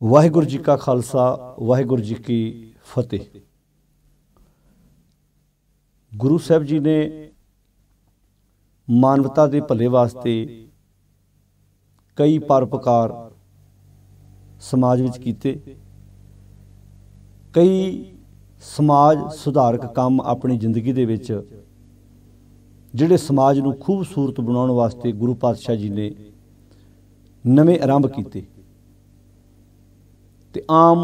ਵਾਹਿਗੁਰੂ ਜੀ ਕਾ ਖਾਲਸਾ, ਵਾਹਿਗੁਰੂ ਜੀ ਕੀ ਫਤਿਹ। ਗੁਰੂ ਸਾਹਿਬ ਜੀ ਨੇ ਮਾਨਵਤਾ ਦੇ ਭਲੇ ਵਾਸਤੇ ਕਈ ਪਰਪਕਾਰ ਸਮਾਜ ਵਿੱਚ ਕੀਤੇ। ਕਈ ਸਮਾਜ ਸੁਧਾਰਕ ਕੰਮ ਆਪਣੀ ਜ਼ਿੰਦਗੀ ਦੇ ਵਿੱਚ, ਜਿਹੜੇ ਸਮਾਜ ਨੂੰ ਖੂਬਸੂਰਤ ਬਣਾਉਣ ਵਾਸਤੇ ਗੁਰੂ ਪਾਤਸ਼ਾਹ ਜੀ ਨੇ ਨਵੇਂ ਆਰੰਭ ਕੀਤੇ। ਤੇ ਆਮ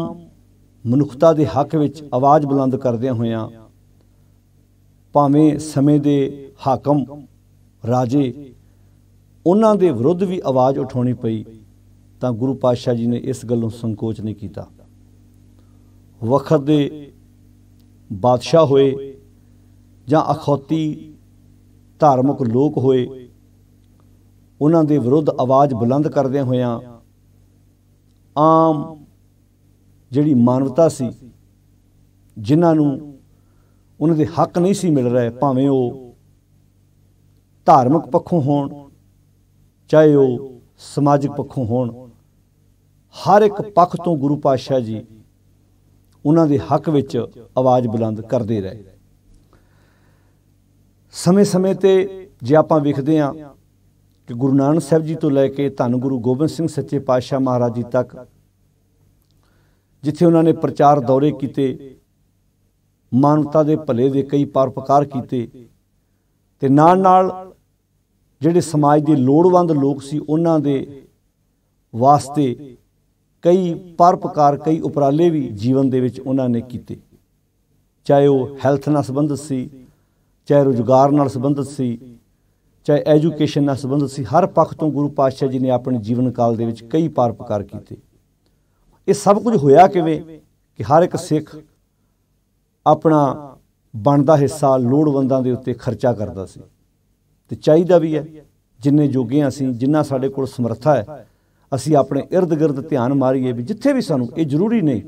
ਮਨੁੱਖਤਾ ਦੇ ਹੱਕ ਵਿੱਚ ਆਵਾਜ਼ ਬੁਲੰਦ ਕਰਦਿਆਂ ਹੋਇਆਂ ਭਾਵੇਂ ਸਮੇਂ ਦੇ ਹਾਕਮ, ਰਾਜੇ, ਉਹਨਾਂ ਦੇ ਵਿਰੁੱਧ ਵੀ ਆਵਾਜ਼ ਉਠਾਉਣੀ ਪਈ, ਤਾਂ ਗੁਰੂ ਪਾਤਸ਼ਾਹ ਜੀ ਨੇ ਇਸ ਗੱਲੋਂ ਸੰਕੋਚ ਨਹੀਂ ਕੀਤਾ। ਵਕਤ ਦੇ ਬਾਦਸ਼ਾਹ ਹੋਏ ਜਾਂ ਅਖੌਤੀ ਧਾਰਮਿਕ ਲੋਕ ਹੋਏ, ਉਹਨਾਂ ਦੇ ਵਿਰੁੱਧ ਆਵਾਜ਼ ਬੁਲੰਦ ਕਰਦਿਆਂ ਹੋਇਆਂ ਆਮ ਜਿਹੜੀ ਮਾਨਵਤਾ ਸੀ, ਜਿਨ੍ਹਾਂ ਨੂੰ ਉਹਨਾਂ ਦੇ ਹੱਕ ਨਹੀਂ ਸੀ ਮਿਲ ਰਹੇ, ਭਾਵੇਂ ਉਹ ਧਾਰਮਿਕ ਪੱਖੋਂ ਹੋਣ, ਚਾਹੇ ਉਹ ਸਮਾਜਿਕ ਪੱਖੋਂ ਹੋਣ, ਹਰ ਇੱਕ ਪੱਖ ਤੋਂ ਗੁਰੂ ਪਾਤਸ਼ਾਹ ਜੀ ਉਹਨਾਂ ਦੇ ਹੱਕ ਵਿੱਚ ਆਵਾਜ਼ ਬੁਲੰਦ ਕਰਦੇ ਰਹੇ। ਸਮੇਂ-ਸਮੇਂ ਤੇ ਜੇ ਆਪਾਂ ਵੇਖਦੇ ਹਾਂ ਕਿ ਗੁਰੂ ਨਾਨਕ ਸਾਹਿਬ ਜੀ ਤੋਂ ਲੈ ਕੇ ਧੰਨ ਗੁਰੂ ਗੋਬਿੰਦ ਸਿੰਘ ਸੱਚੇ ਪਾਤਸ਼ਾਹ ਮਹਾਰਾਜ ਜੀ ਤੱਕ ਜਿੱਥੇ ਉਹਨਾਂ ਨੇ ਪ੍ਰਚਾਰ ਦੌਰੇ ਕੀਤੇ, ਮਾਨਵਤਾ ਦੇ ਭਲੇ ਦੇ ਕਈ ਪਰਪਕਾਰ ਕੀਤੇ ਤੇ ਨਾਲ ਨਾਲ ਜਿਹੜੇ ਸਮਾਜ ਦੇ ਲੋੜਵੰਦ ਲੋਕ ਸੀ, ਉਹਨਾਂ ਦੇ ਵਾਸਤੇ ਕਈ ਪਰਪਕਾਰ ਕਈ ਉਪਰਾਲੇ ਵੀ ਜੀਵਨ ਦੇ ਵਿੱਚ ਉਹਨਾਂ ਨੇ ਕੀਤੇ। ਚਾਹੇ ਉਹ ਹੈਲਥ ਨਾਲ ਸੰਬੰਧਿਤ ਸੀ, ਚਾਹੇ ਰੋਜ਼ਗਾਰ ਨਾਲ ਸੰਬੰਧਿਤ ਸੀ, ਚਾਹੇ ਐਜੂਕੇਸ਼ਨ ਨਾਲ ਸੰਬੰਧਿਤ ਸੀ, ਹਰ ਪੱਖ ਤੋਂ ਗੁਰੂ ਪਾਤਸ਼ਾਹ ਜੀ ਨੇ ਆਪਣੇ ਜੀਵਨ ਕਾਲ ਦੇ ਵਿੱਚ ਕਈ ਪਰਪਕਾਰ ਕੀਤੇ। ਇਹ ਸਭ ਕੁਝ ਹੋਇਆ ਕਿਵੇਂ ਕਿ ਹਰ ਇੱਕ ਸਿੱਖ ਆਪਣਾ ਬਣਦਾ ਹਿੱਸਾ ਲੋੜਵੰਦਾਂ ਦੇ ਉੱਤੇ ਖਰਚਾ ਕਰਦਾ ਸੀ। ਤੇ ਚਾਹੀਦਾ ਵੀ ਹੈ, ਜਿੰਨੇ ਜੋਗੇ ਅਸੀਂ, ਜਿੰਨਾ ਸਾਡੇ ਕੋਲ ਸਮਰੱਥਾ ਹੈ, ਅਸੀਂ ਆਪਣੇ ird-gird ਧਿਆਨ ਮਾਰੀਏ ਵੀ ਜਿੱਥੇ ਵੀ ਸਾਨੂੰ, ਇਹ ਜ਼ਰੂਰੀ ਨਹੀਂ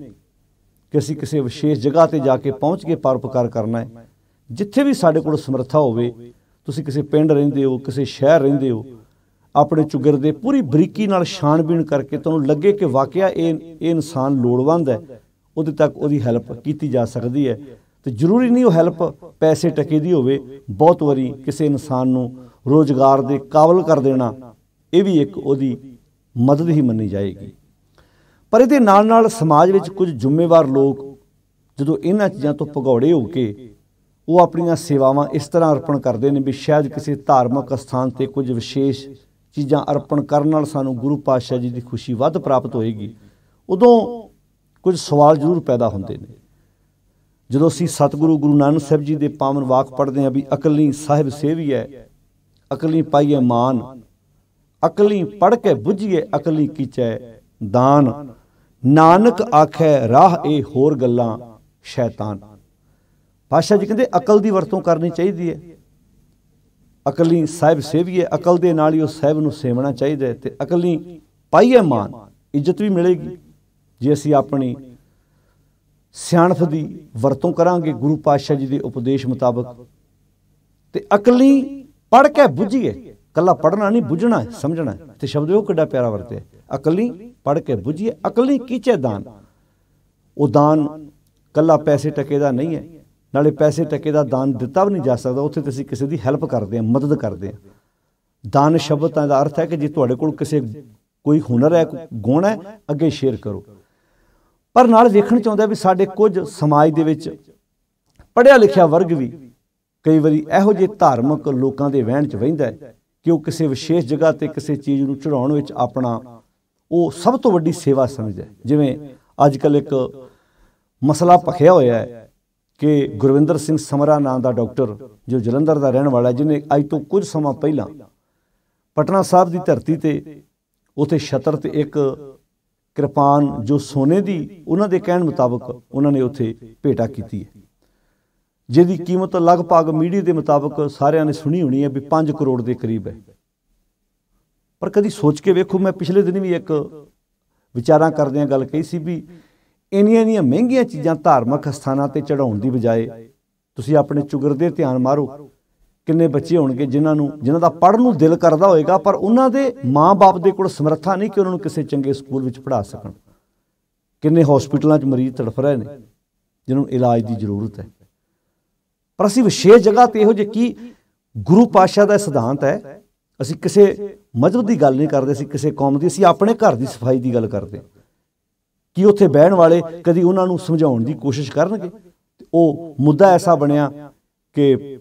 ਕਿ ਅਸੀਂ ਕਿਸੇ ਵਿਸ਼ੇਸ਼ ਜਗ੍ਹਾ ਤੇ ਜਾ ਕੇ ਪਹੁੰਚ ਕੇ ਪਰਉਪਕਾਰ ਕਰਨਾ ਹੈ। ਜਿੱਥੇ ਵੀ ਸਾਡੇ ਕੋਲ ਸਮਰੱਥਾ ਹੋਵੇ, ਤੁਸੀਂ ਕਿਸੇ ਪਿੰਡ ਰਹਿੰਦੇ ਹੋ, ਕਿਸੇ ਸ਼ਹਿਰ ਰਹਿੰਦੇ ਹੋ ਆਪਣੇ ਚੁਗਰ ਦੇ ਪੂਰੀ ਬਰੀਕੀ ਨਾਲ ਛਾਣਬੀਣ ਕਰਕੇ ਤੁਹਾਨੂੰ ਲੱਗੇ ਕਿ ਵਾਕਿਆ ਇਹ ਇਹ ਇਨਸਾਨ ਲੋੜਵੰਦ ਹੈ, ਉਹਦੇ ਤੱਕ ਉਹਦੀ ਹੈਲਪ ਕੀਤੀ ਜਾ ਸਕਦੀ ਹੈ। ਤੇ ਜ਼ਰੂਰੀ ਨਹੀਂ ਉਹ ਹੈਲਪ ਪੈਸੇ ਟਕੇ ਦੀ ਹੋਵੇ, ਬਹੁਤ ਵਾਰੀ ਕਿਸੇ ਇਨਸਾਨ ਨੂੰ ਰੋਜ਼ਗਾਰ ਦੇ ਕਾਬਲ ਕਰ ਦੇਣਾ, ਇਹ ਵੀ ਇੱਕ ਉਹਦੀ ਮਦਦ ਹੀ ਮੰਨੀ ਜਾਏਗੀ। ਪਰ ਇਹਦੇ ਨਾਲ ਨਾਲ ਸਮਾਜ ਵਿੱਚ ਕੁਝ ਜ਼ਿੰਮੇਵਾਰ ਲੋਕ ਜਦੋਂ ਇਹਨਾਂ ਚੀਜ਼ਾਂ ਤੋਂ ਭਗੌੜੇ ਹੋ ਕੇ ਉਹ ਆਪਣੀਆਂ ਸੇਵਾਵਾਂ ਇਸ ਤਰ੍ਹਾਂ ਅਰਪਣ ਕਰਦੇ ਨੇ ਵੀ ਸ਼ਾਇਦ ਕਿਸੇ ਧਾਰਮਿਕ ਸਥਾਨ ਤੇ ਕੁਝ ਵਿਸ਼ੇਸ਼ ਚੀਜ਼ਾਂ ਅਰਪਣ ਕਰਨ ਨਾਲ ਸਾਨੂੰ ਗੁਰੂ ਪਾਤਸ਼ਾਹ ਜੀ ਦੀ ਖੁਸ਼ੀ ਵੱਧ ਪ੍ਰਾਪਤ ਹੋਏਗੀ। ਉਦੋਂ ਕੁਝ ਸਵਾਲ ਜ਼ਰੂਰ ਪੈਦਾ ਹੁੰਦੇ ਨੇ। ਜਦੋਂ ਅਸੀਂ ਸਤਿਗੁਰੂ ਗੁਰੂ ਨਾਨਕ ਸਾਹਿਬ ਜੀ ਦੇ ਪਾਵਨ ਵਾਕ ਪੜ੍ਹਦੇ ਹਾਂ ਵੀ ਅਕਲੀ ਸਾਹਿਬ ਸੇਵੀ ਹੈ ਅਕਲੀ ਪਾਈਏ ਮਾਨ, ਅਕਲੀ ਪੜ ਕੇ ਬੁੱਝੀਏ ਅਕਲੀ ਕੀਚੈ ਦਾਨ, ਨਾਨਕ ਆਖੈ ਰਾਹ ਇਹ ਹੋਰ ਗੱਲਾਂ ਸ਼ੈਤਾਨ। ਪਾਸ਼ਾ ਜੀ ਕਹਿੰਦੇ ਅਕਲ ਦੀ ਵਰਤੋਂ ਕਰਨੀ ਚਾਹੀਦੀ ਹੈ। ਅਕਲੀ ਸਾਹਿਬ ਸੇਵੀਏ, ਅਕਲ ਦੇ ਨਾਲ ਹੀ ਉਹ ਸਾਹਿਬ ਨੂੰ ਸੇਵਣਾ ਚਾਹੀਦਾ ਹੈ ਤੇ ਅਕਲੀ ਪਾਈਏ ਮਾਨ, ਇੱਜ਼ਤ ਵੀ ਮਿਲੇਗੀ। ਜੇ ਅਸੀਂ ਆਪਣੀ ਸਿਆਣਪ ਦੀ ਵਰਤੋਂ ਕਰਾਂਗੇ ਗੁਰੂ ਪਾਤਸ਼ਾਹ ਜੀ ਦੇ ਉਪਦੇਸ਼ ਮੁਤਾਬਕ, ਤੇ ਅਕਲੀ ਪੜ ਕੇ ਬੁੱਝੀਏ ਕੱਲਾ ਪੜਨਾ ਨਹੀਂ, ਬੁੱਝਣਾ ਹੈ, ਸਮਝਣਾ ਹੈ, ਤੇ ਸ਼ਬਦ ਉਹ ਕਿੱਡਾ ਪਿਆਰਾ ਵਰਤਿਆ ਅਕਲੀ ਪੜ ਕੇ ਬੁੱਝੀਏ, ਅਕਲੀ ਕੀਚੇ ਦਾਨ। ਉਹ ਦਾਨ ਕੱਲਾ ਪੈਸੇ ਟਕੇ ਦਾ ਨਹੀਂ ਹੈ ਨਾਲੇ ਪੈਸੇ ਟਕੇ ਦਾ ਦਾਨ ਦਿੱਤਾ ਵੀ ਨਹੀਂ ਜਾ ਸਕਦਾ, ਉੱਥੇ ਤੁਸੀਂ ਕਿਸੇ ਦੀ ਹੈਲਪ ਕਰਦੇ ਆ ਮਦਦ ਕਰਦੇ ਆ ਦਾਨ ਸ਼ਬਦ ਦਾ ਅਰਥ ਹੈ ਕਿ ਜੇ ਤੁਹਾਡੇ ਕੋਲ ਕਿਸੇ ਕੋਈ ਹੁਨਰ ਹੈ, ਗੁਣ ਹੈ, ਅੱਗੇ ਸ਼ੇਅਰ ਕਰੋ। ਪਰ ਨਾਲ ਵੇਖਣ ਚਾਹੁੰਦਾ ਵੀ ਸਾਡੇ ਕੁਝ ਸਮਾਜ ਦੇ ਵਿੱਚ ਪੜਿਆ ਲਿਖਿਆ ਵਰਗ ਵੀ ਕਈ ਵਾਰੀ ਇਹੋ ਜਿਹੇ ਧਾਰਮਿਕ ਲੋਕਾਂ ਦੇ ਵਹਿਣ 'ਚ ਵਹਿੰਦਾ ਕਿ ਉਹ ਕਿਸੇ ਵਿਸ਼ੇਸ਼ ਜਗ੍ਹਾ ਤੇ ਕਿਸੇ ਚੀਜ਼ ਨੂੰ ਚੜਾਉਣ ਵਿੱਚ ਆਪਣਾ ਉਹ ਸਭ ਤੋਂ ਵੱਡੀ ਸੇਵਾ ਸਮਝਦਾ ਜਿਵੇਂ ਅੱਜ ਕੱਲ ਇੱਕ ਮਸਲਾ ਭਖਿਆ ਹੋਇਆ ਹੈ ਕਿ ਗੁਰਵਿੰਦਰ ਸਿੰਘ ਸਮਰਾ ਨਾਂ ਦਾ ਡਾਕਟਰ ਜੋ ਜਲੰਧਰ ਦਾ ਰਹਿਣ ਵਾਲਾ ਜਿਹਨੇ ਅੱਜ ਤੋਂ ਕੁਝ ਸਮਾਂ ਪਹਿਲਾਂ ਪਟਨਾ ਸਾਹਿਬ ਦੀ ਧਰਤੀ ਤੇ ਉਥੇ ਛਤਰ ਤੇ ਇੱਕ ਕਿਰਪਾਨ ਜੋ ਸੋਨੇ ਦੀ ਉਹਨਾਂ ਦੇ ਕਹਿਣ ਮੁਤਾਬਕ ਉਹਨਾਂ ਨੇ ਉਥੇ ਭੇਟਾ ਕੀਤੀ ਹੈ। ਜਿਹਦੀ ਕੀਮਤ ਲਗਭਗ ਮੀਡੀਆ ਦੇ ਮੁਤਾਬਕ ਸਾਰਿਆਂ ਨੇ ਸੁਣੀ ਹੋਣੀ ਹੈ ਵੀ 5 ਕਰੋੜ ਦੇ ਕਰੀਬ ਹੈ। ਪਰ ਕਦੀ ਸੋਚ ਕੇ ਵੇਖੋ, ਮੈਂ ਪਿਛਲੇ ਦਿਨ ਵੀ ਇੱਕ ਵਿਚਾਰਾਂ ਕਰਦਿਆਂ ਗੱਲ ਕਹੀ ਸੀ ਵੀ ਇੰਨੀਆਂ ਇੰਨੀਆਂ ਮਹਿੰਗੀਆਂ ਚੀਜ਼ਾਂ ਧਾਰਮਿਕ ਸਥਾਨਾਂ ਤੇ ਚੜਾਉਣ ਦੀ ਬਜਾਏ ਤੁਸੀਂ ਆਪਣੇ ਚੁਗਰ ਦੇ ਧਿਆਨ ਮਾਰੋ। ਕਿੰਨੇ ਬੱਚੇ ਹੋਣਗੇ ਜਿਨ੍ਹਾਂ ਨੂੰ ਜਿਨ੍ਹਾਂ ਦਾ ਪੜ੍ਹਨ ਨੂੰ ਦਿਲ ਕਰਦਾ ਹੋਏਗਾ, ਪਰ ਉਹਨਾਂ ਦੇ ਮਾਪੇ ਦੇ ਕੋਲ ਸਮਰੱਥਾ ਨਹੀਂ ਕਿ ਉਹਨਾਂ ਨੂੰ ਕਿਸੇ ਚੰਗੇ ਸਕੂਲ ਵਿੱਚ ਪੜ੍ਹਾ ਸਕਣ। ਕਿੰਨੇ ਹਸਪੀਟਲਾਂ 'ਚ ਮਰੀਜ਼ ਤੜਫ ਰਹੇ ਨੇ ਜਿਨ੍ਹਾਂ ਨੂੰ ਇਲਾਜ ਦੀ ਜ਼ਰੂਰਤ ਹੈ। ਪਰ ਅਸੀਂ ਵਿਸ਼ੇਸ਼ ਜਗ੍ਹਾ ਤੇ ਇਹੋ ਜਿਹੇ ਕੀ ਗੁਰੂ ਪਾਤਸ਼ਾਹ ਦਾ ਸਿਧਾਂਤ ਹੈ? ਅਸੀਂ ਕਿਸੇ ਮਜ਼ਹਬ ਦੀ ਗੱਲ ਨਹੀਂ ਕਰਦੇ, ਅਸੀਂ ਕਿਸੇ ਕੌਮ ਦੀ, ਅਸੀਂ ਆਪਣੇ ਘਰ ਦੀ ਸਫ਼ਾਈ ਦੀ ਗੱਲ ਕਰਦੇ ਕਿ ਉੱਥੇ ਬਹਿਣ ਵਾਲੇ ਕਦੀ ਉਹਨਾਂ ਨੂੰ ਸਮਝਾਉਣ ਦੀ ਕੋਸ਼ਿਸ਼ ਕਰਨਗੇ? ਉਹ ਮੁੱਦਾ ਐਸਾ ਬਣਿਆ ਕਿ